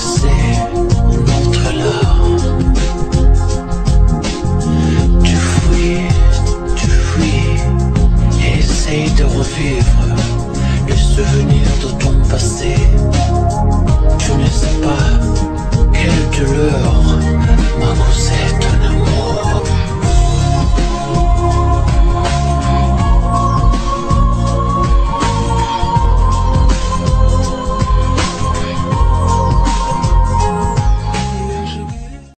passé, montre-leur. Tu fouilles, tu fouilles, essaye de revivre les souvenirs de ton passé.